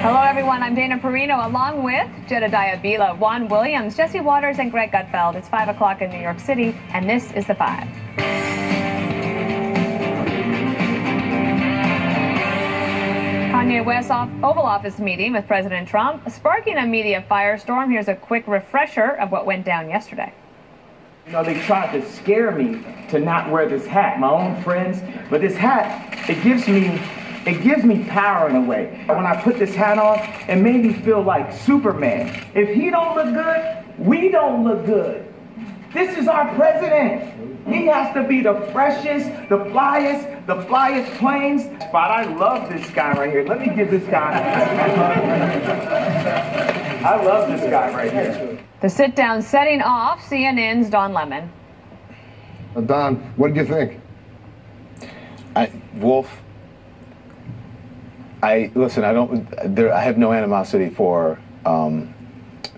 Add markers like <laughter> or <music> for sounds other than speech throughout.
Hello, everyone. I'm Dana Perino, along with Jedediah Bila, Juan Williams, Jesse Watters, and Greg Gutfeld. It's 5 o'clock in New York City, and this is The Five. Kanye West off Oval Office meeting with President Trump, sparking a media firestorm. Here's a quick refresher of what went down yesterday. You know, they tried to scare me to not wear this hat, my own friends. But this hat, it gives me it gives me power in a way. When I put this hat on, it made me feel like Superman. If he don't look good, we don't look good. This is our president. He has to be the freshest, the flyest, the flyest planes. But I love this guy right here. Let me give this guy. I love this guy right here. The sit down setting off CNN's Don Lemon. Uh, Don, what did you think? I, Wolf, I listen. I don't. There, I have no animosity for um,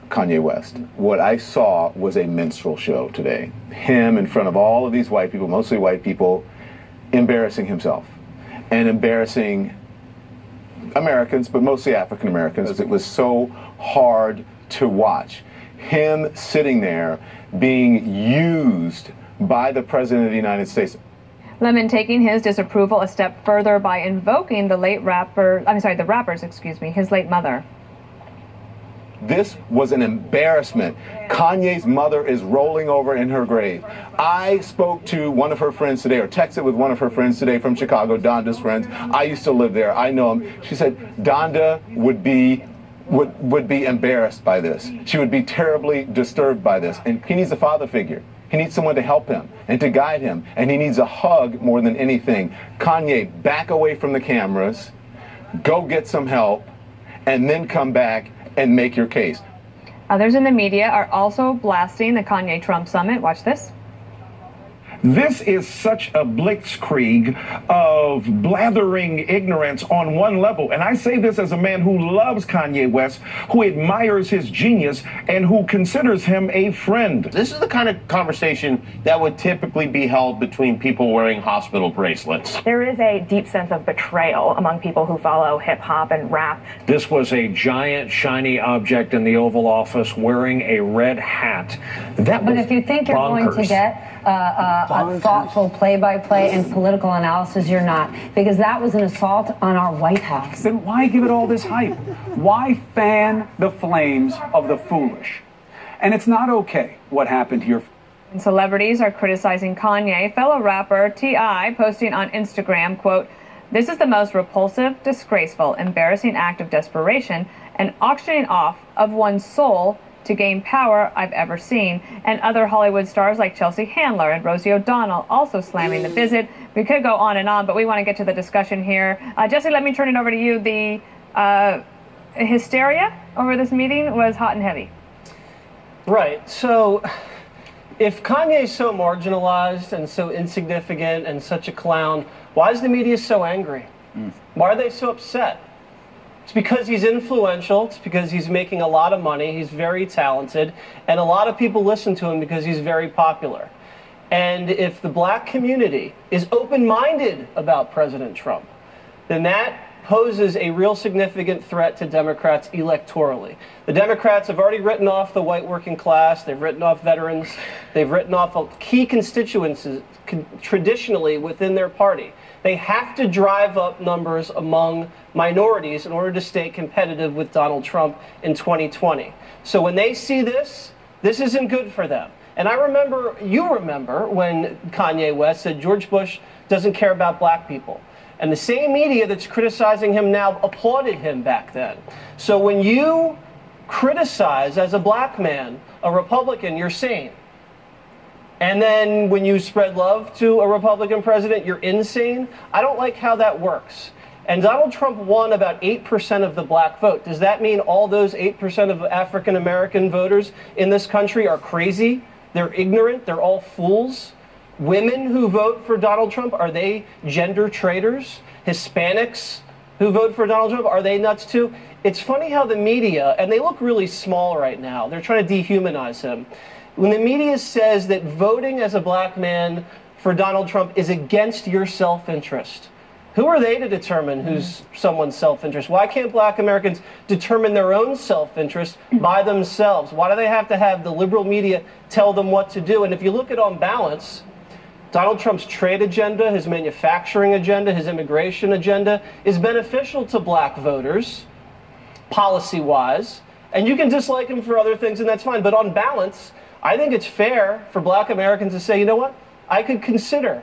Kanye West. What I saw was a minstrel show today. Him in front of all of these white people, mostly white people, embarrassing himself and embarrassing Americans, but mostly African Americans. It was so hard to watch. Him sitting there being used by the President of the United States. Lemon taking his disapproval a step further by invoking the late rapper, I'm sorry, the rapper's, excuse me, his late mother. This was an embarrassment. Kanye's mother is rolling over in her grave. I spoke to one of her friends today, or texted with one of her friends today from Chicago, Donda's friends. I used to live there. I know him. She said Donda would be would would be embarrassed by this. She would be terribly disturbed by this. And needs a father figure. He needs someone to help him and to guide him. And he needs a hug more than anything. Kanye, back away from the cameras, go get some help, and then come back and make your case. Others in the media are also blasting the Kanye Trump summit. Watch this. This is such a blitzkrieg of blathering ignorance on one level. And I say this as a man who loves Kanye West, who admires his genius, and who considers him a friend. This is the kind of conversation that would typically be held between people wearing hospital bracelets. There is a deep sense of betrayal among people who follow hip hop and rap. This was a giant, shiny object in the Oval Office wearing a red hat. That but if you think you're bonkers. going to get uh, uh, a thoughtful play-by-play and political analysis, you're not, because that was an assault on our White House. Then why give it all this hype? Why fan the flames of the foolish? And it's not okay what happened here. And celebrities are criticizing Kanye. Fellow rapper T.I. posting on Instagram, quote, this is the most repulsive, disgraceful, embarrassing act of desperation and auctioning off of one's soul to gain power I've ever seen. And other Hollywood stars like Chelsea Handler and Rosie O'Donnell also slamming the visit. We could go on and on, but we want to get to the discussion here. Uh, Jesse, let me turn it over to you. The uh, hysteria over this meeting was hot and heavy. Right. So if Kanye is so marginalized and so insignificant and such a clown, why is the media so angry? Mm. Why are they so upset? It's because he's influential. It's because he's making a lot of money. He's very talented. And a lot of people listen to him because he's very popular. And if the black community is open minded about President Trump, then that poses a real significant threat to Democrats electorally. The Democrats have already written off the white working class, they've written off veterans, they've written off key constituencies traditionally within their party. They have to drive up numbers among minorities in order to stay competitive with Donald Trump in 2020. So when they see this, this isn't good for them. And I remember, you remember, when Kanye West said George Bush doesn't care about black people. And the same media that's criticizing him now applauded him back then. So when you criticize as a black man a Republican, you're sane. And then when you spread love to a Republican president, you're insane. I don't like how that works. And Donald Trump won about 8% of the black vote. Does that mean all those 8% of African American voters in this country are crazy? They're ignorant? They're all fools? Women who vote for Donald Trump, are they gender traitors? Hispanics who vote for Donald Trump, are they nuts too? It's funny how the media, and they look really small right now, they're trying to dehumanize him. When the media says that voting as a black man for Donald Trump is against your self interest, Who are they to determine who's someone's self interest? Why can't black Americans determine their own self interest by themselves? Why do they have to have the liberal media tell them what to do? And if you look at on balance, Donald Trump's trade agenda, his manufacturing agenda, his immigration agenda is beneficial to black voters, policy wise. And you can dislike him for other things, and that's fine. But on balance, I think it's fair for black Americans to say, you know what? I could consider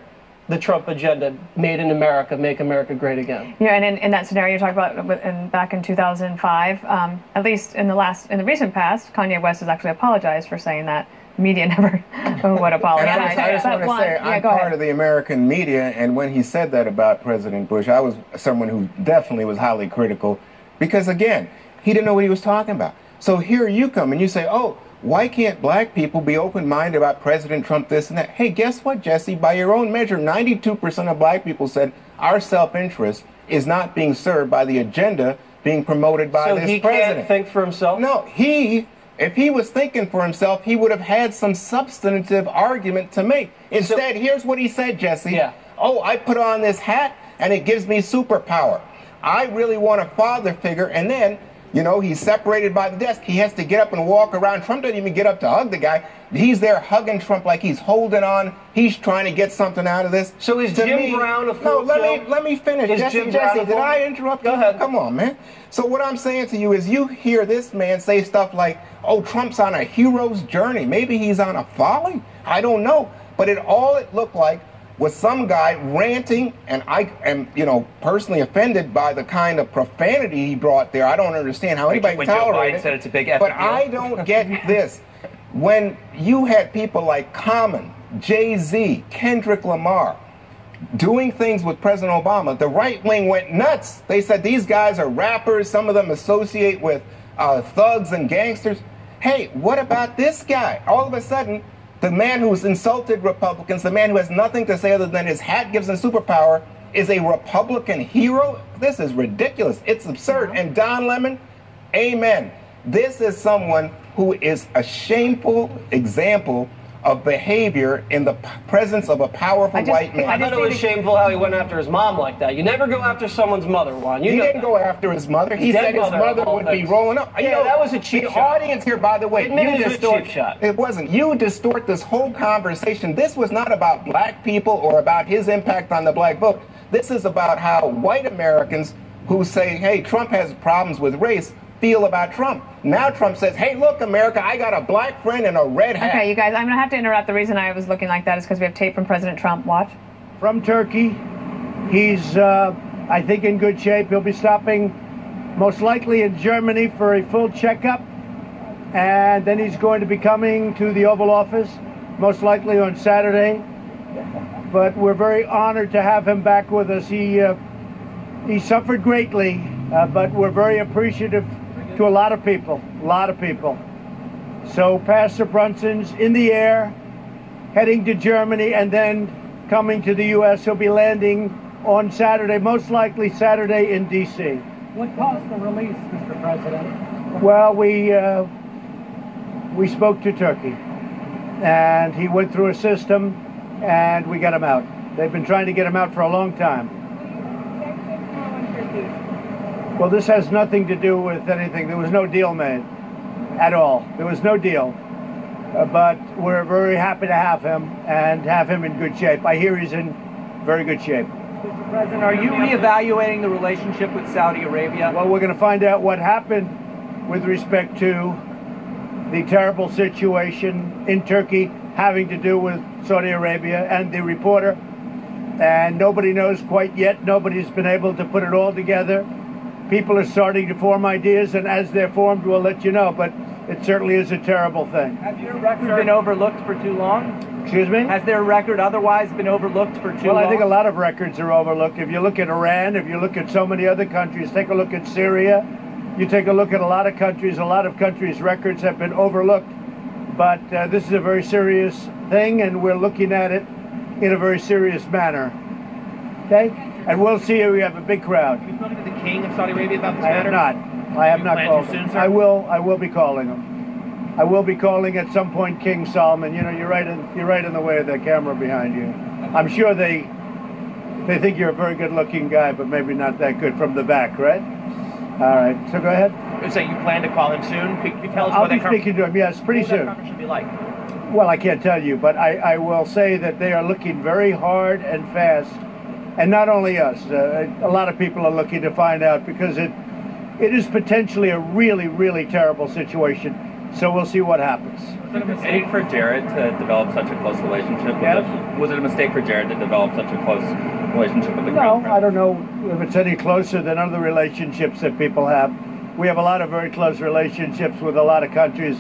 the Trump agenda, made in America, make America great again. Yeah, and in, in that scenario you talked about in, back in 2005, um, at least in the last, in the recent past, Kanye West has actually apologized for saying that. Media never oh, would apologize. And I just, I just want to say, yeah, I'm go part ahead. of the American media, and when he said that about President Bush, I was someone who definitely was highly critical because, again, he didn't know what he was talking about. So here you come and you say, oh, why can't black people be open minded about President Trump, this and that? Hey, guess what, Jesse? By your own measure, 92% of black people said our self interest is not being served by the agenda being promoted by so this he president. can't think for himself? No, he, if he was thinking for himself, he would have had some substantive argument to make. Instead, here's what he said, Jesse. Yeah. Oh, I put on this hat and it gives me superpower. I really want a father figure, and then, you know, he's separated by the desk. He has to get up and walk around. Trump doesn't even get up to hug the guy. He's there hugging Trump like he's holding on. He's trying to get something out of this. So is To Jim me- Brown a No, let me let me finish. Is Jesse, Jim Jesse, did? I interrupt Go you? ahead. Come on, man. So what I'm saying to you is, you hear this man say stuff like, "Oh, Trump's on a hero's journey. Maybe he's on a folly. I don't know." But it all it looked like was some guy ranting, and I am, you know, personally offended by the kind of profanity he brought there. I don't understand how anybody when can Joe Biden it. said it's a But. I don't get <laughs> this. When you had people like Common, Jay Z, Kendrick Lamar, doing things with President Obama, the right wing went nuts. They said these guys are rappers. Some of them associate with uh, thugs and gangsters. Hey, what about this guy? All of a sudden, the man who's insulted Republicans, the man who has nothing to say other than his hat gives him superpower, is a Republican hero? This is ridiculous. It's absurd. And Don Lemon, amen. This is someone who is a shameful example of behavior in the p- presence of a powerful white man. I thought it was shameful how he went after his mom like that. You never go after someone's mother, Juan. You he didn't that. go after his mother. He Dead said his mother, of mother all would be rolling up. You Yeah, know, that was a cheap The shot. audience here, by the way, Admit you it a distort. cheap shot. It wasn't. You distort this whole conversation. This was not about black people or about his impact on the black vote. This is about how white Americans who say, "Hey, Trump has problems with race." Feel about Trump. Now Trump says, "Hey, look, America, I got a black friend in a red hat." Okay, you guys, I'm going to have to interrupt. The reason I was looking like that is because we have tape from President Trump. Watch. from Turkey. He's, uh, I think, in good shape. He'll be stopping most likely in Germany for a full checkup. And then he's going to be coming to the Oval Office, most likely on Saturday. But we're very honored to have him back with us. He, uh, he suffered greatly, uh, but we're very appreciative to a lot of people, a lot of people. So Pastor Brunson's in the air, heading to Germany, and then coming to the U.S. He'll be landing on Saturday, most likely Saturday in D.C. What caused the release, Mr. President? Well, we uh, we spoke to Turkey, and he went through a system, and we got him out. They've been trying to get him out for a long time. Well, this has nothing to do with anything. There was no deal made at all. There was no deal. Uh, but we're very happy to have him and have him in good shape. I hear he's in very good shape. Mr. President, are you reevaluating the relationship with Saudi Arabia? Well, we're going to find out what happened with respect to the terrible situation in Turkey having to do with Saudi Arabia and the reporter. And nobody knows quite yet. Nobody's been able to put it all together. People are starting to form ideas, and as they're formed, we'll let you know. But it certainly is a terrible thing. Has your record been overlooked for too long? Excuse me? Has their record otherwise been overlooked for too Well, long? Well, I think a lot of records are overlooked. If you look at Iran, if you look at so many other countries, take a look at Syria, you take a look at a lot of countries, a lot of countries' records have been overlooked. But uh, this is a very serious thing, and we're looking at it in a very serious manner. Okay? And we'll see you. We have a big crowd. Have you spoken to the king of Saudi Arabia about this I have matter? not. I have not plan called to soon, him. I will. I will be calling him. I will be calling at some point King Salman. You know, you're right. In, you're right in the way of the camera behind you. I'm sure they they think you're a very good-looking guy, but maybe not that good from the back, right? All right. So go ahead. So you plan to call him soon? Could you tell us I'll what be speaking to him. Yes, pretty what soon. conference should be like? Well, I can't tell you, but I, I will say that they are looking very hard and fast, and not only us. Uh, a lot of people are looking to find out because it it is potentially a really, really terrible situation. So we'll see what happens. Was it a mistake for Jared to develop such a close relationship with Yeah. the, Was it a mistake for Jared to develop such a close relationship with the No? I don't know if it's any closer than other relationships that people have. We have a lot of very close relationships with a lot of countries,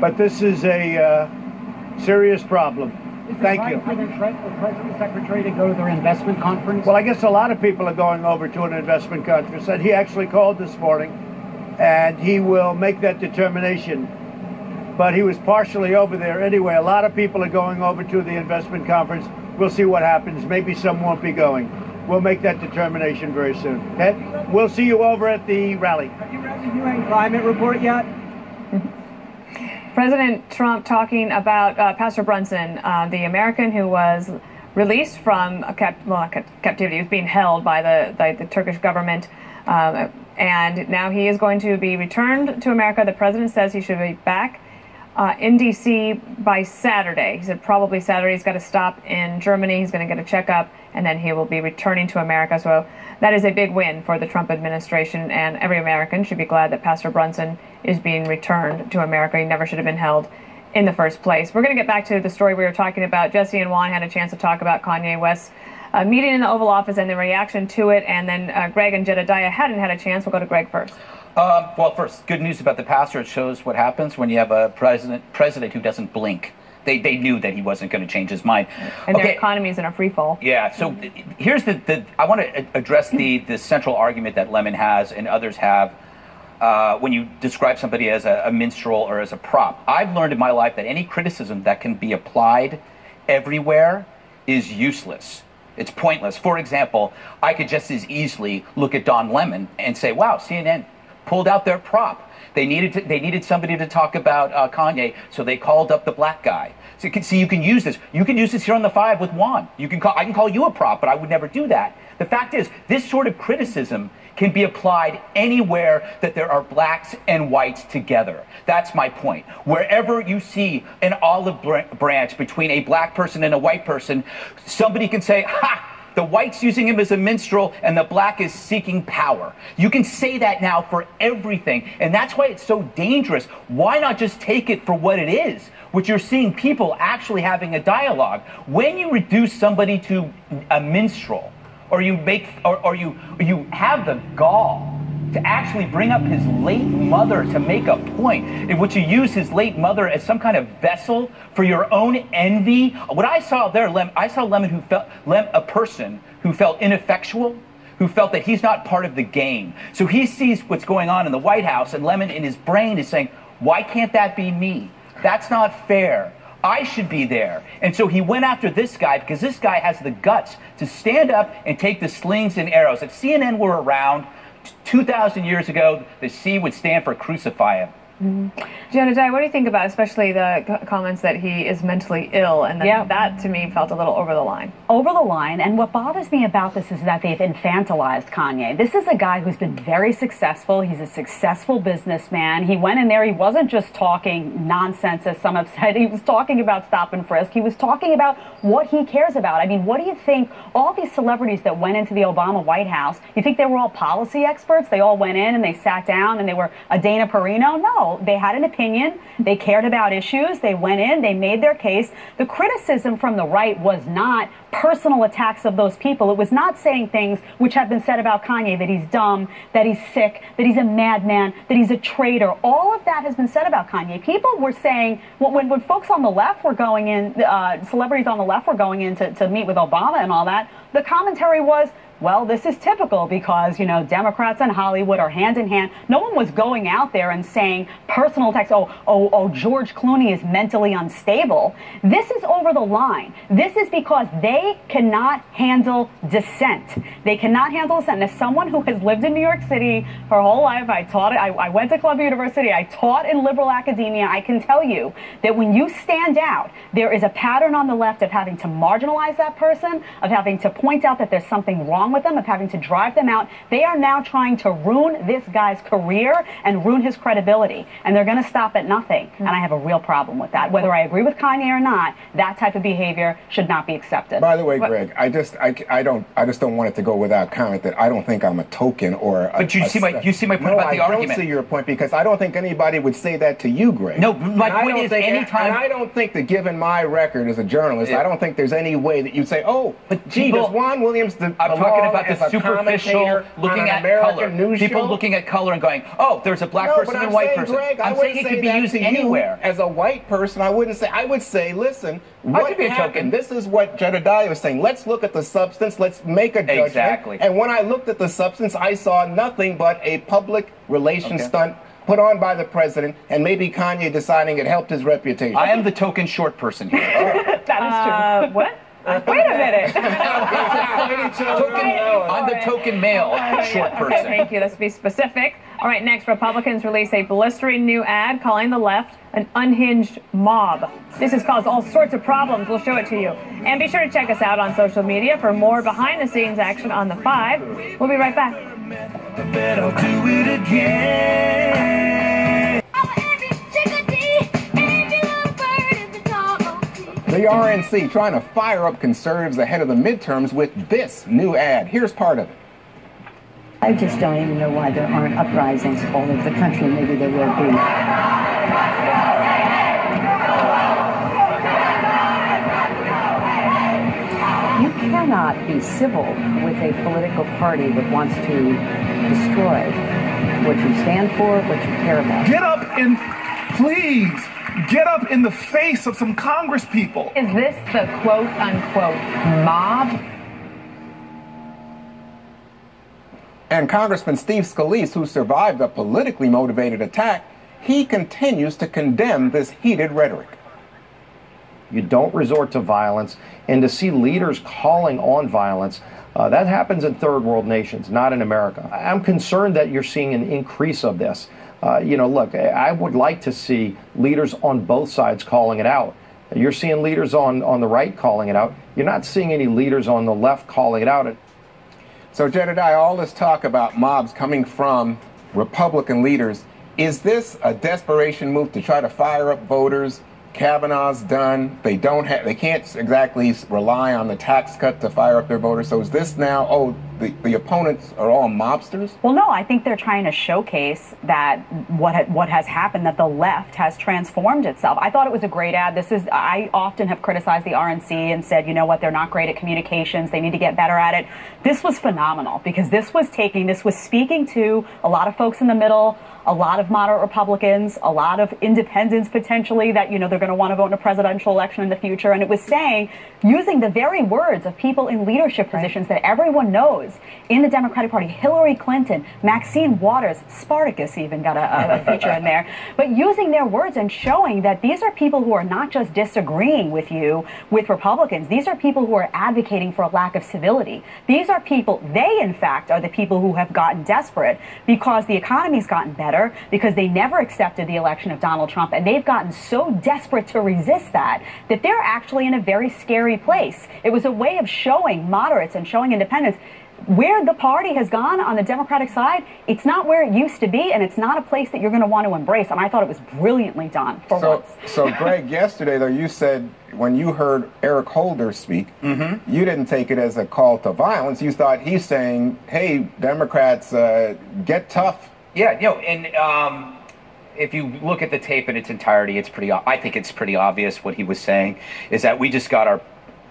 but this is a uh, serious problem. Thank you. For the tre- the Treasury Secretary to go to their investment conference? Well, I guess a lot of people are going over to an investment conference, and he actually called this morning, and he will make that determination. But he was partially over there anyway. A lot of people are going over to the investment conference. We'll see what happens. Maybe some won't be going. We'll make that determination very soon. Okay? We'll see you over at the rally. Have you read the UN climate report yet? <laughs> President Trump talking about uh, Pastor Brunson, uh, the American who was released from cap- well, captivity, he was being held by the, by the Turkish government. Um, and now he is going to be returned to America. The president says he should be back uh, in D.C. by Saturday. He said probably Saturday. He's got to stop in Germany. He's going to get a checkup, and then he will be returning to America. So that is a big win for the Trump administration, and every American should be glad that Pastor Brunson is being returned to America. He never should have been held in the first place. We're going to get back to the story we were talking about. Jesse and Juan had a chance to talk about Kanye West's uh, meeting in the Oval Office and the reaction to it, and then uh, Greg and Jedediah hadn't had a chance. We'll go to Greg first. Um, well, first, good news about the pastor. It shows what happens when you have a president president who doesn't blink. They, they knew that he wasn't going to change his mind. And their economy is in a free fall. Yeah. So th- here's the, the I want to address the the central argument that Lemon has and others have uh, when you describe somebody as a, a minstrel or as a prop. I've learned in my life that any criticism that can be applied everywhere is useless. It's pointless. For example, I could just as easily look at Don Lemon and say, "Wow, CNN pulled out their prop." They needed to, they needed somebody to talk about uh, Kanye, so they called up the black guy. So you can see you can use this. You can use this here on the five with Juan. You can call I can call you a prop, but I would never do that. The fact is, this sort of criticism can be applied anywhere that there are blacks and whites together. That's my point. Wherever you see an olive branch between a black person and a white person, somebody can say, "Ha." The white's using him as a minstrel, and the black is seeking power. You can say that now for everything, and that's why it's so dangerous. Why not just take it for what it is? Which you're seeing people actually having a dialogue. When you reduce somebody to a minstrel, or you make, or, or you you have the gall to actually bring up his late mother to make a point, in which you use his late mother as some kind of vessel for your own envy. What I saw there, Lem, I saw Lemon who felt Lem, a person who felt ineffectual, who felt that he's not part of the game. So he sees what's going on in the White House, and Lemon in his brain is saying, "Why can't that be me? That's not fair." I should be there. And so he went after this guy because this guy has the guts to stand up and take the slings and arrows. If CNN were around 2,000 years ago, the C would stand for crucify him. Mm-hmm. Jedediah, what do you think about especially the c- comments that he is mentally ill and that, Yeah. that to me felt a little over the line? over the line. And what bothers me about this is that they've infantilized Kanye. This is a guy who's been very successful. He's a successful businessman. He went in there, he wasn't just talking nonsense, as some have said. He was talking about stop and frisk. He was talking about what he cares about. I mean, what do you think? All these celebrities that went into the Obama White House, you think they were all policy experts? They all went in and they sat down and they were a Dana Perino? No, they had an opinion. They cared about issues. They went in, they made their case. The criticism from the right was not personal attacks of those people. It was not saying things which have been said about Kanye that he's dumb, that he's sick, that he's a madman, that he's a traitor. All of that has been said about Kanye. People were saying when, when, folks on the left were going in, uh, celebrities on the left were going in to, to meet with Obama and all that, the commentary was well, this is typical because, you know, Democrats and Hollywood are hand in hand. No one was going out there and saying personal attacks, oh, oh, oh, George Clooney is mentally unstable. This is over the line. This is because they cannot handle dissent. They cannot handle dissent. And as someone who has lived in New York City her whole life, I taught, I, I went to Columbia University, I taught in liberal academia, I can tell you that when you stand out, there is a pattern on the left of having to marginalize that person, of having to point out that there's something wrong with them, of having to drive them out. They are now trying to ruin this guy's career and ruin his credibility. And they're going to stop at nothing. And I have a real problem with that. Whether I agree with Kanye or not, that type of behavior should not be accepted. By the way, But- Greg, I just I, I don't I just don't want it to go without comment that I don't think I'm a token or. A, But you a- see my- you see my point no, about the I argument. don't see your point because I don't think anybody would say that to you, Greg. No, my And I point don't is think- anytime- And I don't think that given my record as a journalist, I don't think there's any way that you'd say, oh, but gee, people- does Juan Williams the, I'm talking about the superficial, looking at color. News People show? looking at color and going, "Oh, there's a black no, person and a white saying, person." Greg, I I'm wouldn't saying it could be that used anywhere. As a white person, I wouldn't say. I would say, listen, what could be a happened? This is what Jedediah was saying. Let's look at the substance. Let's make a judgment. Exactly. And when I looked at the substance, I saw nothing but a public relations stunt put on by the president, and maybe Kanye deciding it helped his reputation. I am the token short person here. <laughs> that is true. Uh, what? Wait a minute. <laughs> I'm the token male short Okay, person. thank you. Let's be specific. All right, next, Republicans release a blistering new ad calling the left an unhinged mob. This has caused all sorts of problems. We'll show it to you. And be sure to check us out on social media for more behind the scenes action on the five. We'll be right back. The RNC trying to fire up conservatives ahead of the midterms with this new ad. Here's part of it. I just don't even know why there aren't uprisings all over the country. Maybe there will be. You cannot be civil with a political party that wants to destroy what you stand for, what you care about. Get up and please get up in the face of some Congress people. Is this the quote unquote mob? And Congressman Steve Scalise, who survived a politically motivated attack, he continues to condemn this heated rhetoric. You don't resort to violence, and to see leaders calling on violence, uh, that happens in third world nations, not in America. I- I'm concerned that you're seeing an increase of this. Uh, you know, look, I would like to see leaders on both sides calling it out. You're seeing leaders on, on the right calling it out. You're not seeing any leaders on the left calling it out. So, Jedediah, all this talk about mobs coming from Republican leaders, is this a desperation move to try to fire up voters? Kavanaugh's done. They don't have. They can't exactly rely on the tax cut to fire up their voters. So is this now? Oh, the, the opponents are all mobsters. Well, no, I think they're trying to showcase that what ha- what has happened, that the left has transformed itself. I thought it was a great ad. This is I often have criticized the RNC and said, you know what, they're not great at communications. They need to get better at it. This was phenomenal because this was taking, this was speaking to a lot of folks in the middle. A lot of moderate Republicans, a lot of independents potentially that, you know, they're going to want to vote in a presidential election in the future. And it was saying, using the very words of people in leadership positions that everyone knows in the Democratic Party Hillary Clinton, Maxine Waters, Spartacus even got a, a, feature in there. But using their words and showing that these are people who are not just disagreeing with you, with Republicans. These are people who are advocating for a lack of civility. These are people, they in fact are the people who have gotten desperate because the economy's gotten better, because they never accepted the election of Donald Trump, and they've gotten so desperate to resist that that they're actually in a very scary place. It was a way of showing moderates and showing independents where the party has gone on the Democratic side, it's not where it used to be, and it's not a place that you're going to want to embrace. And I thought it was brilliantly done for So, once. so Greg, <laughs> yesterday though, you said when you heard Eric Holder speak, Mm-hmm. you didn't take it as a call to violence. You thought he's saying, "Hey, Democrats, uh, get tough." Yeah, you know, and um, if you look at the tape in its entirety, it's pretty. I think it's pretty obvious what he was saying is that we just got our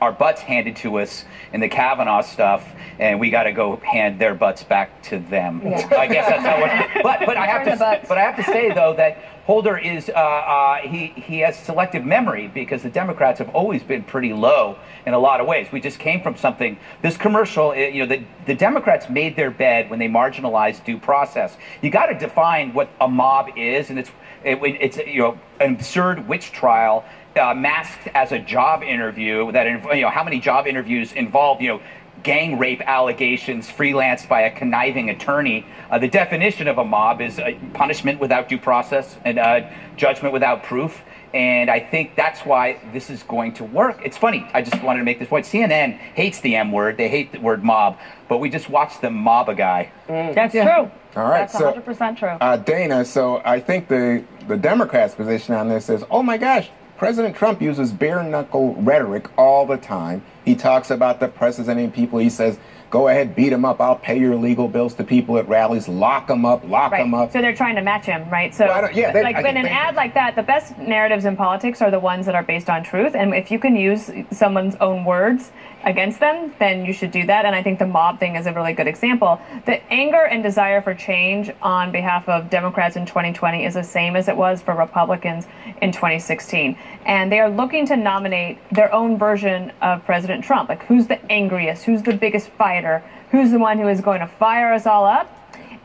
our butts handed to us in the Kavanaugh stuff, and we got to go hand their butts back to them. Yeah. I guess that's how. It, <laughs> but but I have to but I have to say though that Holder is uh, uh, he he has selective memory because the Democrats have always been pretty low in a lot of ways. We just came from something. This commercial, eh, you know, the the Democrats made their bed when they marginalized due process. You got to define what a mob is, and it's it, it's you know an absurd witch trial uh, masked as a job interview. That inv- you know how many job interviews involve you know gang rape allegations freelanced by a conniving attorney. Uh, the definition of a mob is uh, punishment without due process and uh, judgment without proof. And I think that's why this is going to work. It's funny. I just wanted to make this point. CNN hates the M word. They hate the word mob, but we just watched them mob a guy. That's true. All right, That's so 100% true. uh, Dana, so I think the the Democrats' position on this is, oh my gosh, President Trump uses bare knuckle rhetoric all the time. He talks about the president and people. He says, "Go ahead, beat him up. I'll pay your legal bills to people at rallies. Lock them up. Lock Right. them up." So they're trying to match him, right? So, Well, yeah, they- like I when an ad like that, the best narratives in politics are the ones that are based on truth. And if you can use someone's own words against them, then you should do that. And I think the mob thing is a really good example. The anger and desire for change on behalf of Democrats in 2020 is the same as it was for Republicans in 2016. And they are looking to nominate their own version of President Trump. Like, who's the angriest? Who's the biggest fighter? Who's the one who is going to fire us all up?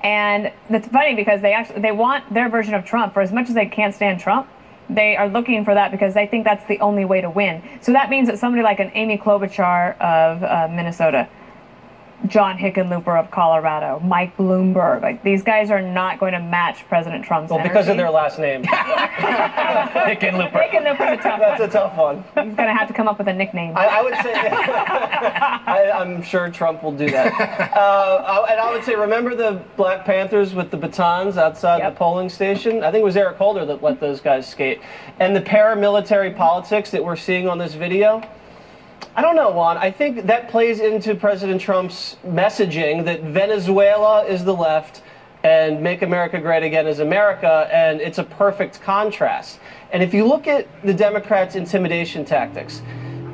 And it's funny because they actually they want their version of Trump for as much as they can't stand Trump. They are looking for that because they think that's the only way to win. So that means that somebody like an Amy Klobuchar of uh, Minnesota, John Hickenlooper of Colorado, Mike Bloomberg, like these guys are not going to match President Trump's. Well, because of their last name. <laughs> Hickenlooper. Hickenlooper's a tough That's a tough one. He's going to have to come up with a nickname. I, I would say, <laughs> I, I'm sure Trump will do that. Uh, I- and I would say, remember the Black Panthers with the batons outside the polling station? I think it was Eric Holder that let those guys skate. And the paramilitary politics that we're seeing on this video. I don't know, Juan. I think that plays into President Trump's messaging that Venezuela is the left and Make America Great Again is America, and it's a perfect contrast. And if you look at the Democrats' intimidation tactics,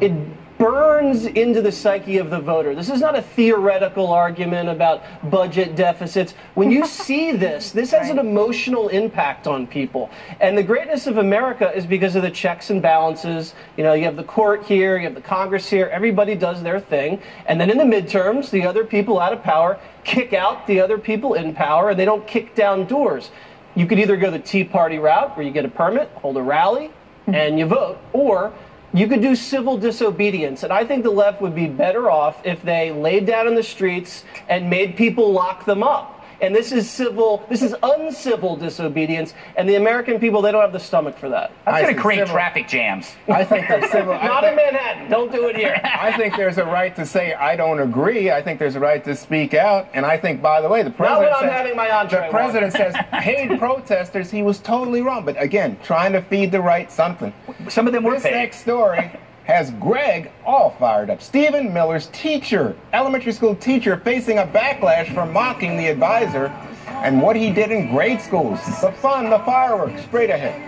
it burns into the psyche of the voter. This is not a theoretical argument about budget deficits. When you <laughs> see this, this has an emotional impact on people. And the greatness of America is because of the checks and balances. You know, you have the court here, you have the Congress here, everybody does their thing. And then in the midterms, the other people out of power kick out the other people in power and they don't kick down doors. You could either go the Tea Party route where you get a permit, hold a rally, hmm. and you vote, or you could do civil disobedience. And I think the left would be better off if they laid down in the streets and made people lock them up. And this is civil, this is uncivil disobedience, and the American people, they don't have the stomach for that. That's going to create traffic jams. I think there's <laughs> civil. I Not in Manhattan. Don't do it here. <laughs> I think there's a right to say I don't agree. I think there's a right to speak out, and I think, by the way, the Not president when I'm having my entree. the president says <laughs> paid protesters. He was totally wrong, but again, trying to feed the right something. Some of them were this paid. next story has Greg all fired up. Stephen Miller's teacher, elementary school teacher, facing a backlash for mocking the advisor and what he did in grade schools. The fun, the fireworks, straight ahead.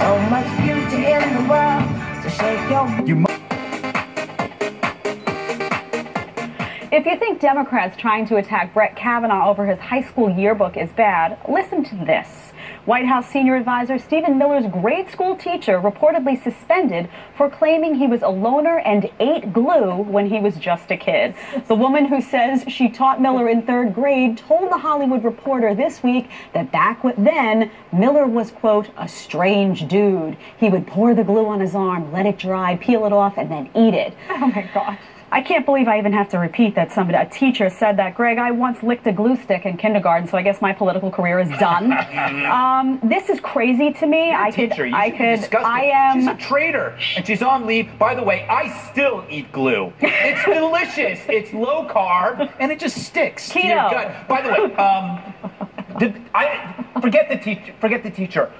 So much beauty in the world. So shake your You If you think Democrats trying to attack Brett Kavanaugh over his high school yearbook is bad, listen to this. White House senior advisor Stephen Miller's grade school teacher reportedly suspended for claiming he was a loner and ate glue when he was just a kid. The woman who says she taught Miller in third grade told the Hollywood Reporter this week that back then, Miller was, quote, a strange dude. He would pour the glue on his arm, let it dry, peel it off, and then eat it. Oh my gosh. I can't believe I even have to repeat that somebody, a teacher said that. Greg, I once licked a glue stick in kindergarten, so I guess my political career is done. <laughs> um, this is crazy to me. I could, teacher. You I could. I am. She's a traitor, and she's on leave. By the way, I still eat glue. It's <laughs> delicious. It's low carb, and it just sticks to your gut. By the way, um, did, I forget the teacher. Forget the teacher.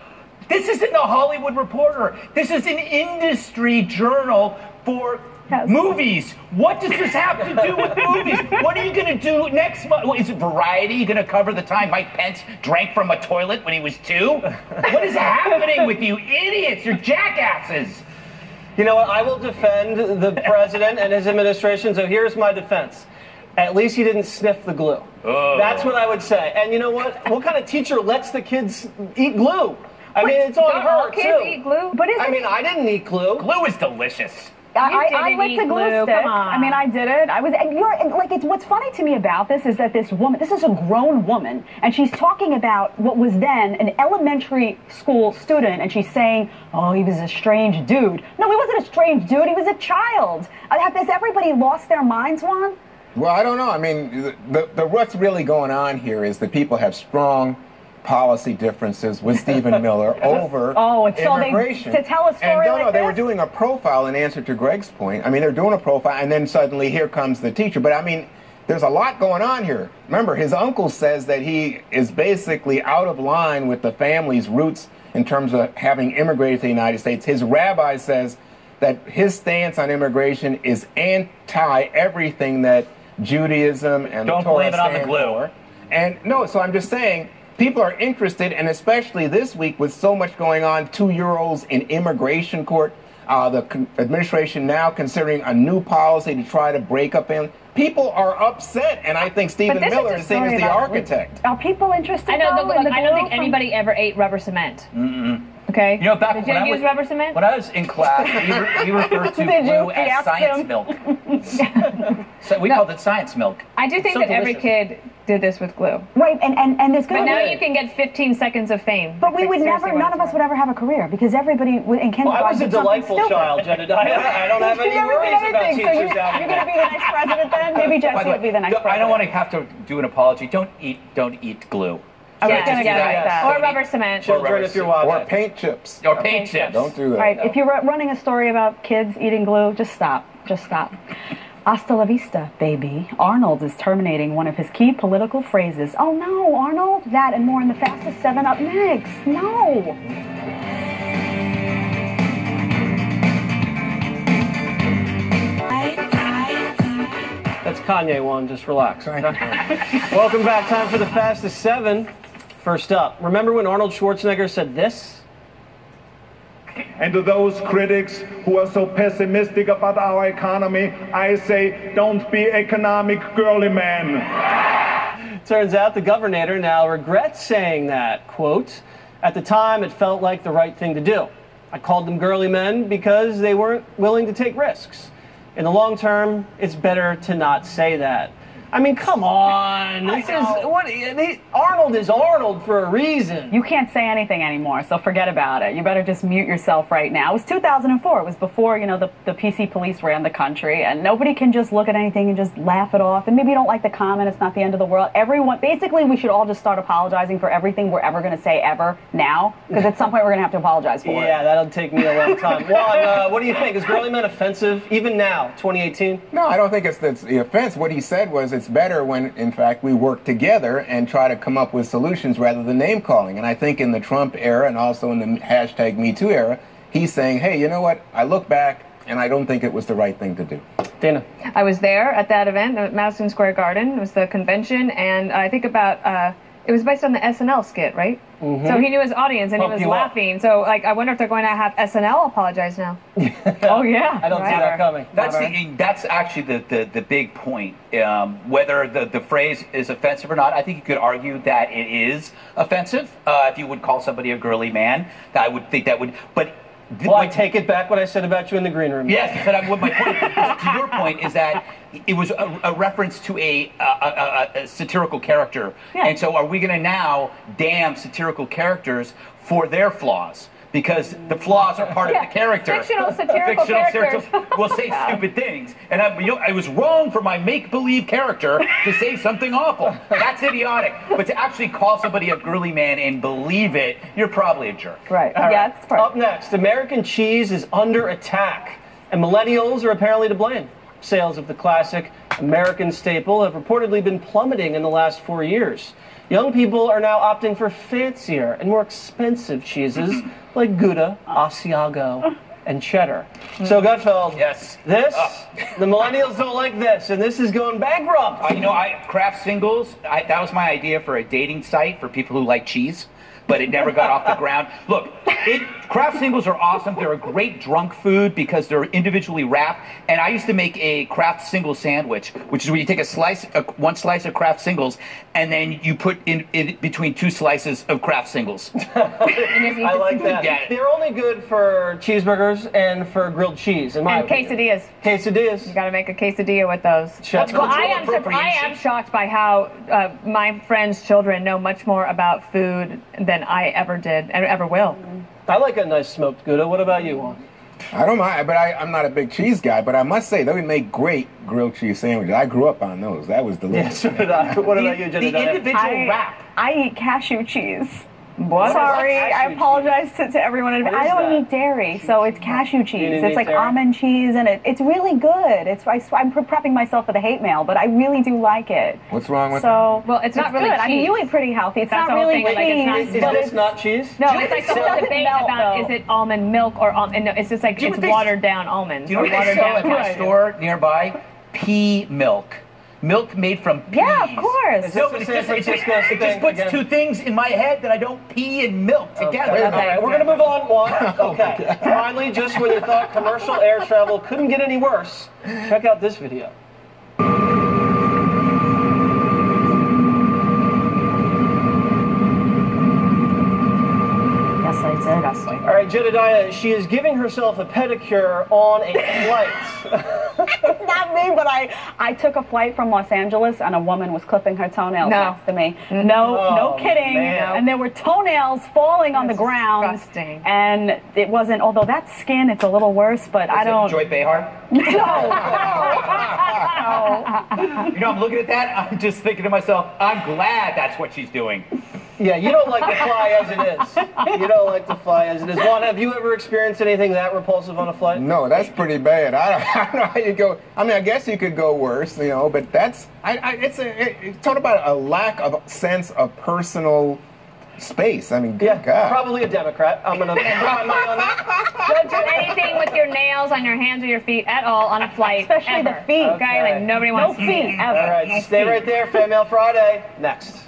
This isn't the Hollywood Reporter. This is an industry journal for. Movies. What does this have to do with movies? What are you going to do next month? What, is it Variety going to cover the time Mike Pence drank from a toilet when he was two? What is happening with you idiots? You're jackasses. You know what? I will defend the president and his administration. So here's my defense. At least he didn't sniff the glue. Oh. That's what I would say. And you know what? What kind of teacher lets the kids eat glue? I mean, it's on Don't her all kids too. eat glue? But isn't I mean, I didn't eat glue. Glue is delicious. I, You I, I didn't licked eat a glue, glue, stick. I mean, I did it. I was, and you're and, like, it's what's funny to me about this is that this woman, this is a grown woman, and she's talking about what was then an elementary school student, and she's saying, "Oh, he was a strange dude." No, he wasn't a strange dude. He was a child. Uh, has everybody lost their minds, Juan? Well, I don't know. I mean, the, the, the what's really going on here is that people have strong policy differences with Stephen Miller <laughs> over Oh, and so they- immigration. to tell a story and no, like no, they were doing a profile in answer to Greg's point. I mean, they're doing a profile, and then suddenly here comes the teacher. But I mean, there's a lot going on here. Remember, his uncle says that he is basically out of line with the family's roots in terms of having immigrated to the United States. His rabbi says that his stance on immigration is anti everything that Judaism and Don't the Torah blame it on the glue. for. And no, so I'm just saying, people are interested, and especially this week with so much going on, two year olds in immigration court, uh, the con- administration now considering a new policy to try to break up families. People are upset, and I think Stephen this is Miller a is seen as the architect. Are people interested? I know. though, The, in look, the I don't think from- anybody ever ate rubber cement. Mm-mm. Okay. You know, back Did when you I use was rubber cement? when I was in class, we, re- we <laughs> referred to Did you? glue as science him. milk. <laughs> so we called it science milk. I do think So that every kid did this with glue. Right, and, and, and there's But going to now be. you can get 15 seconds of fame. But we would never, none of us would ever have a career because everybody would- in Well, I was a delightful child, Jedediah. I don't have any You never did worries about anything, so teachers you're, out you're going to be the next president then? <laughs> Maybe By Jesse the will be the next don't- I don't want to have to do an apology. Don't eat, don't eat glue. I was Just gonna do get that. that. Or rubber cement. Children, if you're watching. Or paint chips. Or paint chips. Don't do that. Right, if you're running a story about kids eating glue, just stop. Just stop. Hasta la vista, baby. Arnold is terminating one of his key political phrases. Oh no, Arnold! That and more in the fastest seven up next. No! That's Kanye one. Just relax. <laughs> Welcome back. Time for the fastest seven. First up, remember when Arnold Schwarzenegger said this? And to those critics who are so pessimistic about our economy, I say, don't be economic girly man. Turns out the governor now regrets saying that. Quote, at the time it felt like the right thing to do. I called them girly men because they weren't willing to take risks. In the long term, it's better to not say that. I mean, come on. This is what he- Arnold is Arnold for a reason. You can't say anything anymore, so forget about it. You better just mute yourself right now. It was 2004. It was before, you know, the, the PC police ran the country, and nobody can just look at anything and just laugh it off. And maybe you don't like the comment, it's not the end of the world. Everyone, basically, we should all just start apologizing for everything we're ever going to say ever now, because at some point we're going to have to apologize for it. Yeah, that'll take me a long time. Juan, uh, what do you think? Is girly men offensive even now, 2018? No, I don't think it's, it's the offense. What he said was it's better when, in fact, we work together and try to come up with solutions rather than name calling. And I think in the Trump era and also in the hashtag Me Too era, he's saying, hey, you know what? I look back and I don't think it was the right thing to do. Dana. I was there at that event at Madison Square Garden. It was the convention, and I think about uh, it was based on the SNL skit, right? Mhm. So he knew his audience and Pump he was you up. laughing. So like, I wonder if they're going to have SNL apologize now. <laughs> oh yeah, I don't see that coming. That's the, that's actually the, the, the big point. Um, whether the, the phrase is offensive or not, I think you could argue that it is offensive. Uh, if you would call somebody a girly man, I would think that would. But th- Well, I take it back what I said about you in the green room. Yes, but I, what my point <laughs> to your point is that it was a, a reference to a, a, a, a satirical character, and so are we going to now damn satirical characters for their flaws? Because the flaws are part Yeah, of the character. fictional satirical characters. satirical- <laughs> will say <laughs> stupid things, and I, you know, I was wrong for my make-believe character to say something awful. That's idiotic. But to actually call somebody a girly man and believe it, you're probably a jerk. Right. All yeah, right. it's part Up next, American cheese is under attack, and millennials are apparently to blame. Sales of the classic American staple have reportedly been plummeting in the last four years. Young people are now opting for fancier and more expensive cheeses <laughs> like Gouda, Asiago, and cheddar. So, Gutfeld, yes, this the millennials don't like this, and this is going bankrupt. Uh, you know, I Kraft Singles. I, that was my idea for a dating site for people who like cheese. but it never got off the ground. <laughs> Look, it, Kraft singles are awesome. They're a great drunk food because they're individually wrapped. And I used to make a Kraft single sandwich, which is where you take a slice, a, one slice of Kraft singles, and then you put in, in between two slices of Kraft singles. <laughs> I like that. Yeah. They're only good for cheeseburgers and for grilled cheese, in my And opinion. quesadillas. Quesadillas. You got to make a quesadilla with those. That's Well, I am, sur- I am shocked by how uh, my friends' children know much more about food than I ever did and ever will. I like a nice smoked Gouda. What about you, Juan? I don't mind, but I, I'm not a big cheese guy. But I must say, they would make great grilled cheese sandwiches. I grew up on those. That was delicious. Yes, so I. What about you, Jedediah? I, I eat cashew cheese. What? Sorry, I apologize to, to everyone. What I don't that? eat dairy, so it's cashew cheese. It's like dairy? almond cheese, and it, it's really good. It's I, I'm prepping myself for the hate mail, but I really do like it. What's wrong with So Well, it's not really good. I mean, you eat pretty healthy. It's That's not really thing, cheese. like, it's not- Is but this it's- not cheese? No, it's like think the it whole doesn't debate melt, about though? is it almond milk or almond? No, it's just like it's know what they- watered down almonds Do you know what they watered sell down at my store nearby? Pea milk. Milk made from peas. Yeah, of course. Is No, but it San just, it, just, it just puts again? two things in my head that I don't pee and milk together. Okay. All right, we're going to move on, Juan. <laughs> Okay. Finally, just when you thought commercial air travel couldn't get any worse, check out this video. Yes, I did. All right, Jedediah, she is giving herself a pedicure on a flight. It's not me, but I I took a flight from Los Angeles and a woman was clipping her toenails No. next to me. No, Oh, no kidding. man. And there were toenails falling on the ground. disgusting. And it wasn't. Although that's skin, it's a little worse. But I don't. Joy Behar? <laughs> no. You know, I'm looking at that. I'm just thinking to myself, I'm glad that's what she's doing. Yeah, you don't like to fly as it is. You don't like to fly as it is. Juan, have you ever experienced anything that repulsive on a flight? No, that's pretty bad. I don't, <laughs> I don't know how you go. I mean, I guess you could go worse, you know, but that's I, I, it's a it, it- talk about a lack of sense of personal space. I mean, good Yeah, God. probably a Democrat. I'm gonna put my money on that. Don't do anything with your nails on your hands or your feet at all on a flight. Especially the feet. Okay, Okay. like nobody wants to see feet ever. All right, No stay feet. right there. Fan Mail Friday next.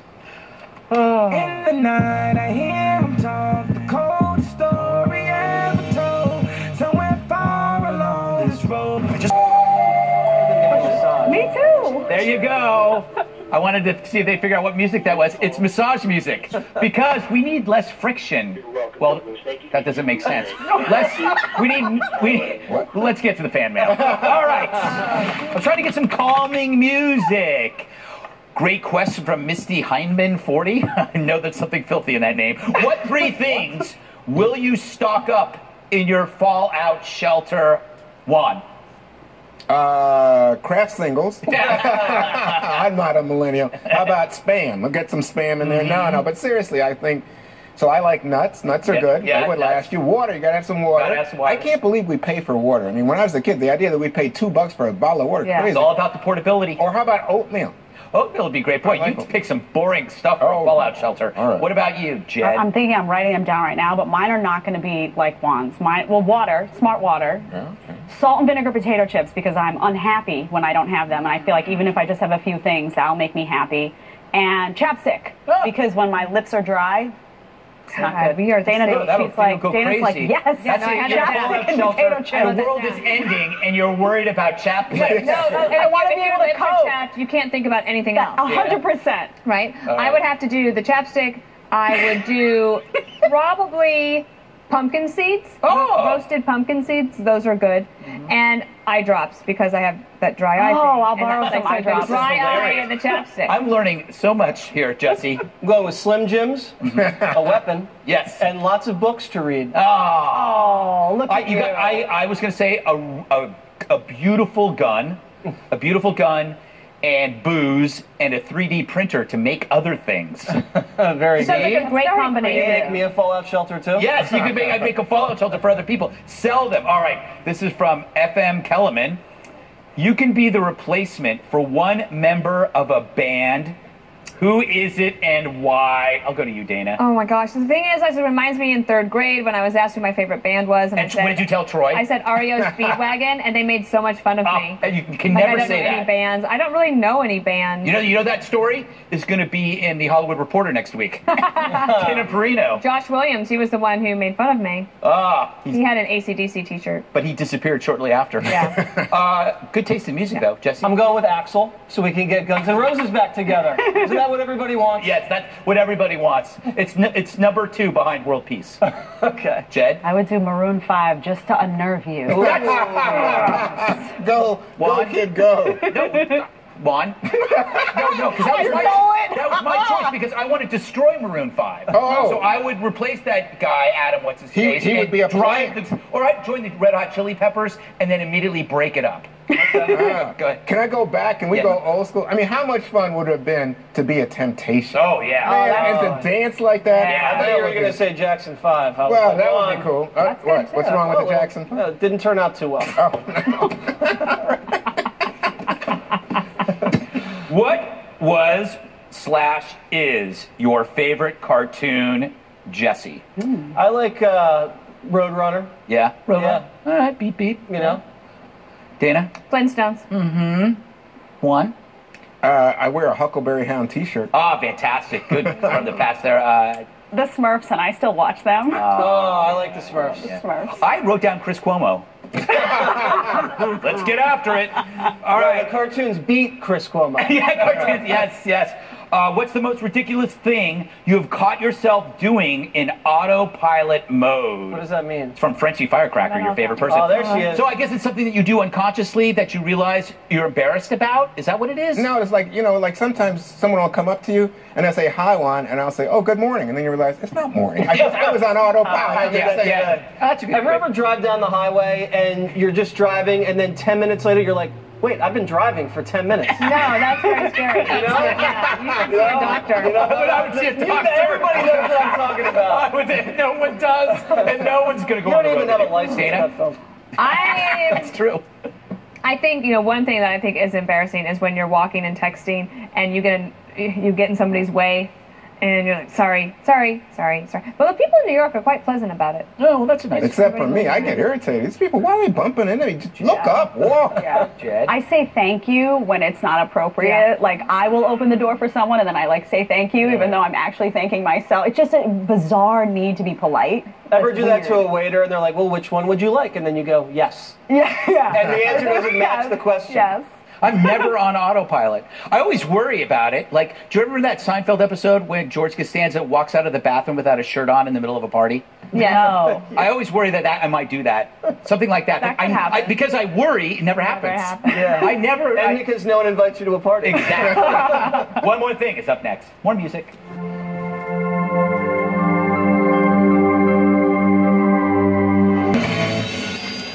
Oh. In the night, I hear him talk the coldest story ever told. Somewhere far along this road. Me too. There you go. I wanted to see if they figure out what music that was. It's massage music because we need less friction. Well, that doesn't make sense. Less. We need. We. Let's get to the fan mail. All right. I'm trying to get some calming music. Great question from Misty Heinman, 40. <laughs> I know there's something filthy in that name. What three <laughs> things will you stock up in your fallout shelter? One. Uh, Kraft singles. <laughs> I'm not a millennial. How about spam? We'll get some spam in there. No, no, but seriously, I think. So I like nuts. Nuts are Yeah, good. yeah, they would nuts. last you. Water, you gotta have some water. Gotta have some water. I can't believe we pay for water. I mean, when I was a kid, the idea that we paid two bucks for a bottle of water, Yeah. crazy. It's all about the portability. Or how about oatmeal? Oatmeal would be great. Boy, like you oatmeal. pick some boring stuff for Oh. a fallout shelter. All right. What about you, Jed? I- I'm thinking I'm writing them down right now, but mine are not going to be like Juan's. Mine, well, water, smart water, salt and vinegar potato chips because I'm unhappy when I don't have them, and I feel like even if I just have a few things, that'll make me happy. And chapstick Ah. because when my lips are dry, it's not God, good. we are just Dana, so- that'll she's like, go Dana's like, crazy. yes, Yeah, no, I had to your do that. fallout chapstick and potato the world is <laughs> ending, and you're worried about chapstick. No, <laughs> I wanna be able to lips are cope. chapped, you can't think about anything else. A hundred percent. right? Uh. I would have to do the chapstick. I would do <laughs> probably pumpkin seeds, Oh. roasted pumpkin seeds. Those are good, mm-hmm. and eye drops because I have that dry eye. Oh, thing. I'll borrow that's some eye drops. Dry eye and the chapstick. I'm learning so much here, Jesse. <laughs> I'm going with Slim Jims, a weapon, <laughs> Yes. and lots of books to read. Oh, Oh, look I, at you you. got, I, I was going to say a, a, a beautiful gun, a beautiful gun, and booze, and a 3D printer to make other things. <laughs> Very Sounds like good. a great very combination. Make me a fallout shelter too. Yes, you could make, I'd make a fallout shelter for other people. Sell them. All right, this is from FM Kellerman. You can be the replacement for one member of a band Who is it and why? I'll go to you, Dana. Oh my gosh. The thing is, it reminds me in third grade when I was asked who my favorite band was. And, I And said, what did you tell Troy? I said REO <laughs> Speedwagon, and they made so much fun of me. Oh, you can Like, never I don't say know any that. bands. I don't really know any bands. You know, you know that story is going to be in the Hollywood Reporter next week. <laughs> Tina Perino. Josh Williams, he was the one who made fun of me. Ah, he's- He had an ACDC t-shirt. but he disappeared shortly after. Yeah. <laughs> uh, good taste in music, though, Jesse. I'm going with Axl, so we can get Guns N' Roses back together. Isn't that what everybody wants? Yes, that's what everybody wants. It's n- it's number two behind World Peace. <laughs> okay. Jed. I would do Maroon 5 just to unnerve you. <laughs> go, go, kid, go. <laughs> Uh, Juan? no, no, because that was my that was my choice because I want to destroy Maroon Five. Oh. so I would replace that guy Adam. What's his He- face? he would be a drive the, or I'd join the Red Hot Chili Peppers and then immediately break it up. Go ahead. Can I go back and we Yeah. go old school? I mean, how much fun would it have been to be a temptation? Oh yeah. Man, and to dance like that. Yeah, I thought that you were going to be- say Jackson 5. I was Well, that would be cool. Uh, what? What's wrong with the well, Jackson? uh, didn't turn out too well. <laughs> What was slash is your favorite cartoon, Jesse? I like uh, Roadrunner. Yeah. Yeah. All right. Beep beep. You know. Dana. Flintstones. Mm-hmm. One. Uh, I wear a Huckleberry Hound T-shirt. Ah, fantastic. Good <laughs> from the past there. Uh, The Smurfs, and I still watch them. oh, <laughs> I like the Smurfs. The Smurfs. I wrote down Chris Cuomo. <laughs> Let's get after it. All No, right. the cartoons beat Chris Cuomo. yeah, cartoons. Yes, yes. Uh, what's the most ridiculous thing you have caught yourself doing in autopilot mode? What does that mean? It's from Frenchie Firecracker, your favorite person. Oh, there she is. So I guess it's something that you do unconsciously that you realize you're embarrassed about. Is that what it is? No, it's like you know, like sometimes someone will come up to you and they'll say hi, Juan, and I'll say, oh, good morning, and then you realize it's not morning. I, just, I was on autopilot. I I did didn't say say that. that. That's a good. Have you ever drive down the highway and you're just driving, and then 10 minutes later you're like, wait, I've been driving for 10 minutes. No, that's very <laughs> scary. You know? Yeah, you should see a doctor. You know? I would see a You- doctor. Everybody knows what I'm talking about. <laughs> I would- no one does, and no one's gonna go. You on don't even have a with you. license. Dana? to film. I That's true. I think you know one thing that I think is embarrassing is when you're walking and texting and you get in, you get in somebody's way and you're like sorry, sorry, sorry, sorry. But the people in New York are quite pleasant about it. Oh, well, that's a nice. Except for me, I get irritated. These people, why are they bumping into me? Just look up, walk. Yeah. Jed. I say thank you when it's not appropriate. Yeah. Like I will open the door for someone and then I like say thank you even though I'm actually thanking myself. It's just a bizarre need to be polite. Ever That's do that to a waiter and they're like, well, which one would you like? And then you go, yes. <laughs> Yeah, yeah. And the answer doesn't match <laughs> Yes, the question. Yes. I'm never <laughs> on autopilot. I always worry about it. Like, do you remember that Seinfeld episode when George Costanza walks out of the bathroom without a shirt on in the middle of a party? Yeah. No. <laughs> I always worry that, that I might do that. Something like that. That could I. I, because I worry, it never happens. happens. Yeah. I never. And I, because no one invites you to a party. exactly. <laughs> One more thing is up next. More music.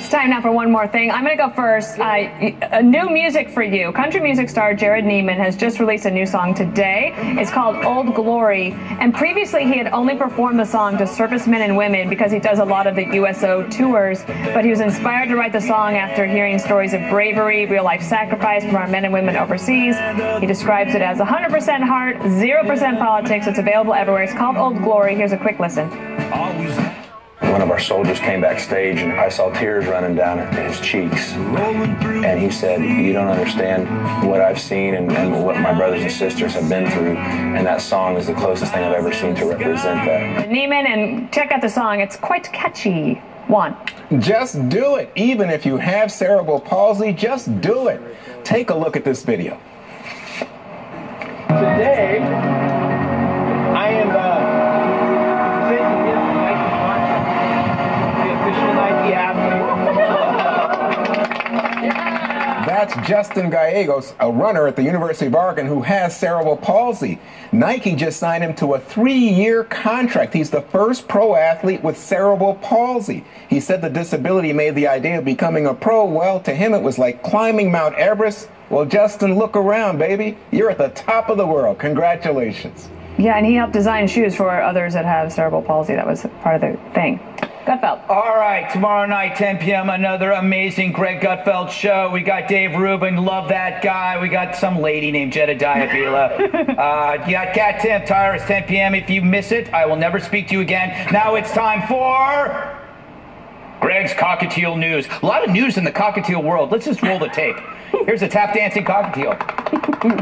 Time now for one more thing. I'm going to go first. Uh, a new music for you. Country music star Jerrod Niemann has just released a new song today. It's called Old Glory. And previously, he had only performed the song to servicemen and women because he does a lot of the USO tours. But he was inspired to write the song after hearing stories of bravery, real life sacrifice from our men and women overseas. He describes it as 100% heart, 0% politics. It's available everywhere. It's called Old Glory. Here's a quick listen. One of our soldiers came backstage and I saw tears running down his cheeks. And he said, You don't understand what I've seen and, and what my brothers and sisters have been through. And that song is the closest thing I've ever seen to represent that. Niemann, and check out the song. It's quite catchy. One. Just do it. Even if you have cerebral palsy, just do it. Take a look at this video. Today, I am uh, That's Justin Gallegos, a runner at the University of Oregon who has cerebral palsy. Nike just signed him to a three year contract. He's the first pro athlete with cerebral palsy. He said the disability made the idea of becoming a pro, well, to him it was like climbing Mount Everest. Well, Justin, look around, baby. You're at the top of the world. Congratulations. Yeah, and he helped design shoes for others that have cerebral palsy. That was part of the thing. Gutfeld. All right, tomorrow night, 10 p.m., another amazing Greg Gutfeld show. We got Dave Rubin, love that guy. We got some lady named Jedediah Bila. <laughs> uh, you got Kat Timpf Tyrus, 10 p.m. If you miss it, I will never speak to you again. Now it's time for Greg's Cockatiel News. A lot of news in the cockatiel world. Let's just roll the tape. Here's a tap dancing cockatiel.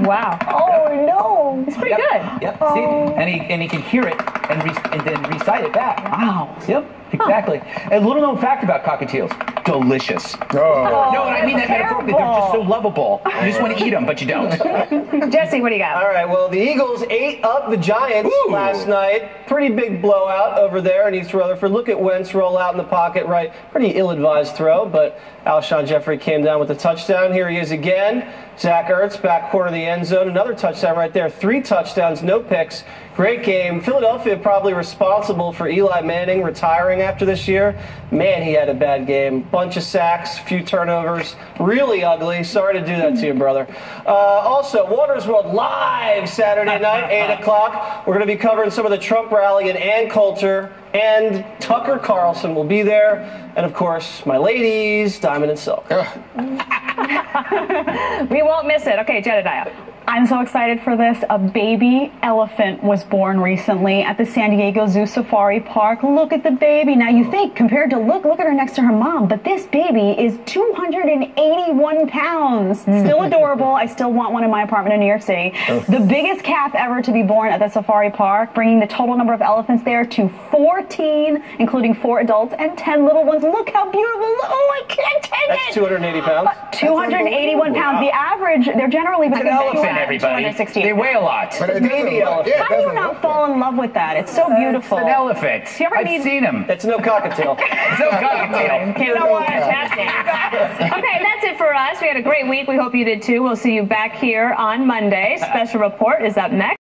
wow. Oh no, it's pretty good. Yep. Oh. See, and he and he can hear it and, re- and then recite it back. Wow. Yep. Exactly. A little known fact about cockatiels: delicious. Oh. no, and I mean that oh, metaphorically. They're just so lovable. You just want to eat them, but you don't. <laughs> Jesse, what do you got? All right, well, the Eagles ate up the Giants last night. Pretty big blowout over there in East Rutherford. Look at Wentz roll out in the pocket, right? Pretty ill advised throw, but Alshon Jeffery came down with the touchdown. Here he is again. Zach Ertz, back corner of the end zone. Another touchdown right there. Three touchdowns, no picks. Great game. Philadelphia probably responsible for Eli Manning retiring after this year. Man, he had a bad game. Bunch of sacks, few turnovers. Really ugly. Sorry to do that to you, brother. Uh, also, Watters' World live Saturday <laughs> night, 8 o'clock. We're going to be covering some of the Trump rally and Ann Coulter, and Tucker Carlson will be there. And of course, my ladies, Diamond and Silk. <laughs> we won't miss it. Okay, Jedediah. I'm so excited for this. A baby elephant was born recently at the San Diego Zoo Safari Park. Look at the baby. Now you think compared to look, look at her next to her mom, but this baby is 281 pounds. Hmm. Still adorable. I still want one in my apartment in New York City. Oh. The biggest calf ever to be born at the safari park, bringing the total number of elephants there to 14, including four adults and 10 little ones. Look how beautiful. Oh, I can't take That's it. 280 pounds. 281 pounds. The average, they're generally It's an between elephant, everybody. 260. They weigh a lot. But it Baby look- elephant. yeah, it How do you doesn't not look fall in love with that? It's so beautiful. It's an elephant. Do you ever I've need- seen him. It's no cockatiel. <laughs> It's no cockatiel. <laughs> You know what? Fantastic. okay, that's it for us. We had a great week. We hope you did too. We'll see you back here on Monday. Special report is up next.